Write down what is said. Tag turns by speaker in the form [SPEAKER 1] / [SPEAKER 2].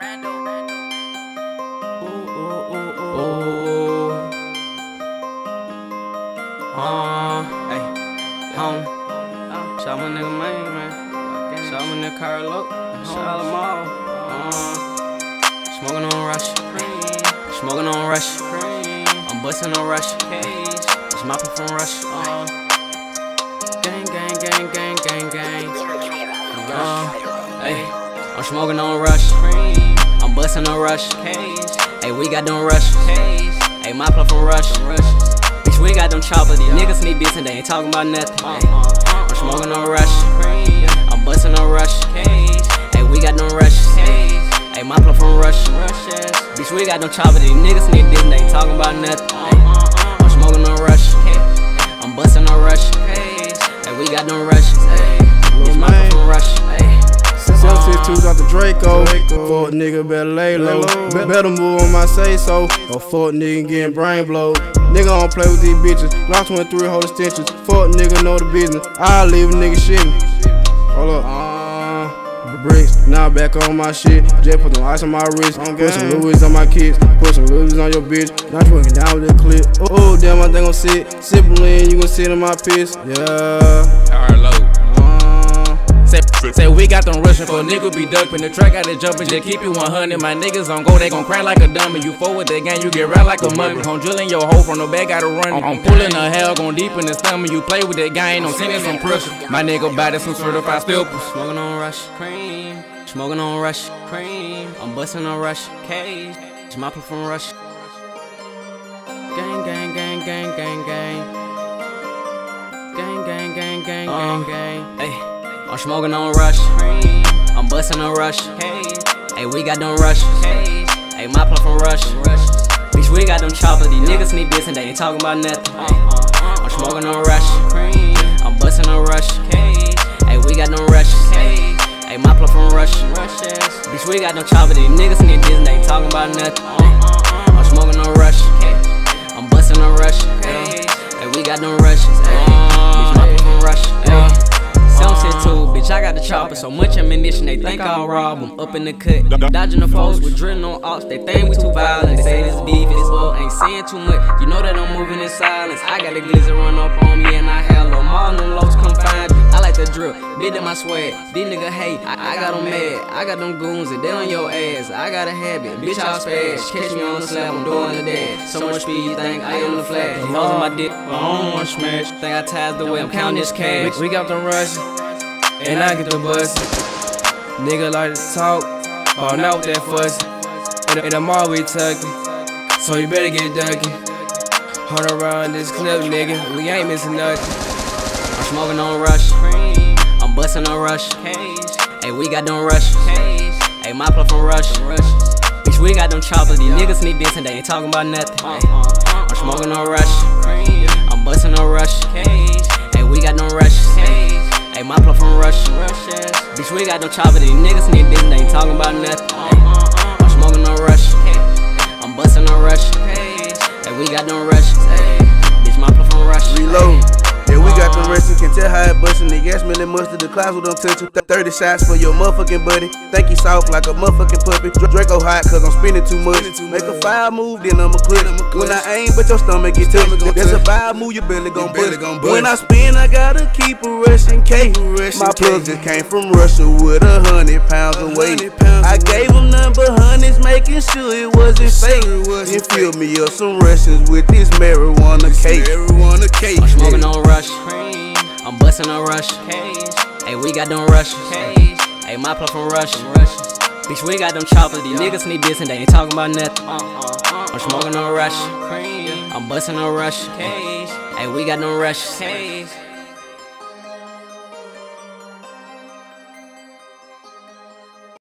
[SPEAKER 1] Ooh. Uh, hey, home. Shout my nigga Main, man. Shout my nigga Carlo. Shout them all. Uh, smoking on rush. Smoking on rush. I'm busting on rush. It's mopping from rush. Uh, gang, gang, gang, gang, gang, gang. Uh, hey, I'm smoking on rush. I'm busting on rush. Hey, we got them rush. Hey, my plug from rush. Bitch, we got them choppers. These niggas need beats and they ain't talking about nothing. I'm smoking on rush. I'm busting on rush. Hey, we got them rush. Hey, my plug from rush. Bitch, we got them choppers. These niggas need this and they ain't talking about nothing.
[SPEAKER 2] Draco. Fuck nigga better lay low. Be- better move on my say so. Or fuck nigga getting brain blow. Nigga don't play with these bitches. Glock 23 hold extensions. Fuck nigga know the business. I'll leave a nigga shitting. Hold up. Uh, bricks. Now back on my shit. Just put some ice on my wrist. Put some Louis on my kids. Put some Louis on your bitch. Now twerking down with the clip. Oh, damn, I think I'm sick. Sippin' lean, you gon' sit in my piss. Yeah.
[SPEAKER 3] Carlo.
[SPEAKER 2] Uh,
[SPEAKER 3] Say, say we got them rushing for nigga be ducking the track got it jumping just keep it 100 my niggas on go they gon' cry like a dummy you forward that game you get right like a mummy I'm drilling your hole from the back gotta run I'm, I'm pulling the hell gon' deep in the stomach you play with that game I'm sending some pressure my nigga body some certified stippers
[SPEAKER 1] Smoking on rush cream. Smoking on rush cream. I'm busting on rush cage. It's my from rush. Gang, gang, gang, gang, gang, gang. Gang, gang, gang, gang, gang, gang. Hey, I'm smoking on rush. I'm busting on rush. Hey, we got them rush. Hey, my plug from rush. Bitch, we got them choppers. These niggas need this and they ain't talking about nothing. I'm smoking on rush. I'm busting on rush. Hey, we got them rush. Hey, my plug from rush. Bitch, we got them choppers. These niggas need this and they ain't talking about nothing. I'm smoking on rush. I'm busting on rush. Hey, we got them rushes. Think I'll rob 'em. Up in the cut, dodging the foes with drilling on ops. They think we too violent. They say this beef is up, ain't saying too much. You know that I'm moving in silence. I got the glizzy run up on me, and I have them all them lows come find me. I like the drip, bit in my swag. These niggas hate, I, I got them mad. I got them goons, and they on your ass. I got a habit, bitch, I'll spaz. Catch me on the slab, I'm doing the dash. So much speed, you think I am the flag. Hoes on my dick, but I don't want smash. Think I tied the way I'm counting this cash.
[SPEAKER 4] We got them rushing, and I get the bustin'. Nigga like to talk, all night with that fussing. And, and I'm always tucking, so you better get ducking. Hunt around this clip, nigga, we ain't missing nothing.
[SPEAKER 1] I'm smoking on rush. I'm busting on rush. Hey, we got them rush. Hey, my plug from rush. Bitch, we got them choppers. These niggas need this and they ain't talking about nothing. Uh-huh. I'm smoking on rush. I'm busting on rush. Bitch, we got no choppers. These niggas need this they ain't talking about nothing. I'm smoking on rush. I'm busting on rush. Hey, we got them rush.
[SPEAKER 2] We got the rest, you can tell how it bustin'. The gas smelling mustard, the clouds don't touch you. 30 shots for your motherfucking buddy. Think he soft like a motherfucking puppy. Dr- Draco hot cause I'm spinning too much. Make a fire move, then I'ma clutch. When I aim, but your stomach get touched. There's a fire move, your belly gon' bust. When I spin, I gotta keep a Russian case. My plug just came from Russia with a hundred pounds of weight. I gave him number hundreds, making sure it wasn't fake. Then fill me up some Russians with this marijuana cake. Marijuana cake.
[SPEAKER 1] I'm smoking on rush. I'm busting on rush. Hey, we got them rush. Hey, my plug from rush. Bitch, we got them choppers. These niggas need this and they ain't talking about nothing. I'm smoking on rush. I'm busting on rush. Hey, we got them rush.